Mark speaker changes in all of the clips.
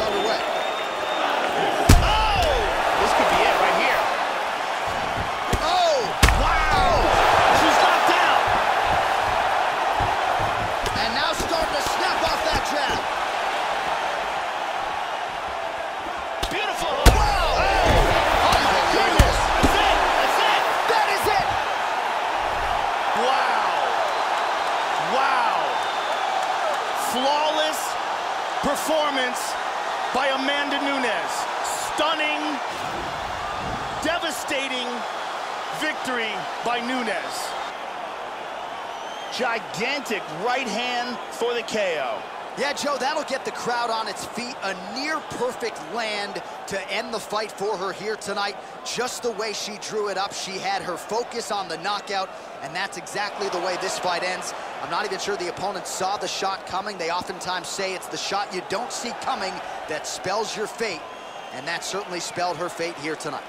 Speaker 1: underway.
Speaker 2: Oh! This could be it right here.
Speaker 1: Oh!
Speaker 2: Wow! She's knocked out.
Speaker 1: And now starting to snap off that jab.
Speaker 2: Beautiful.
Speaker 1: Wow!
Speaker 2: Oh, my goodness. That's it. That's it.
Speaker 1: That is it!
Speaker 2: Wow. Wow. Flawless performance by Amanda Nunes. Stunning, devastating victory by Nunes. Gigantic right hand for the KO.
Speaker 1: Yeah, Joe, that'll get the crowd on its feet. A near-perfect land to end the fight for her here tonight. Just the way she drew it up. She had her focus on the knockout, and that's exactly the way this fight ends. I'm not even sure the opponent saw the shot coming. They oftentimes say it's the shot you don't see coming that spells your fate, and that certainly spelled her fate here tonight.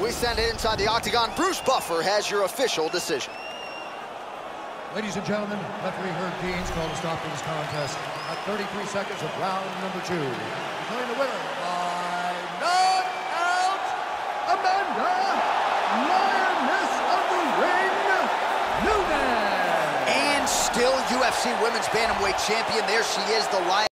Speaker 1: We send it inside the octagon. Bruce Buffer has your official decision.
Speaker 3: Ladies and gentlemen, referee Herb Deans called a stop to this contest at 33 seconds of round number two. Declaring the winner by knockout, Amanda Lioness of the Ring, Nunes.
Speaker 1: And still UFC Women's Bantamweight Champion. There she is, the Lion.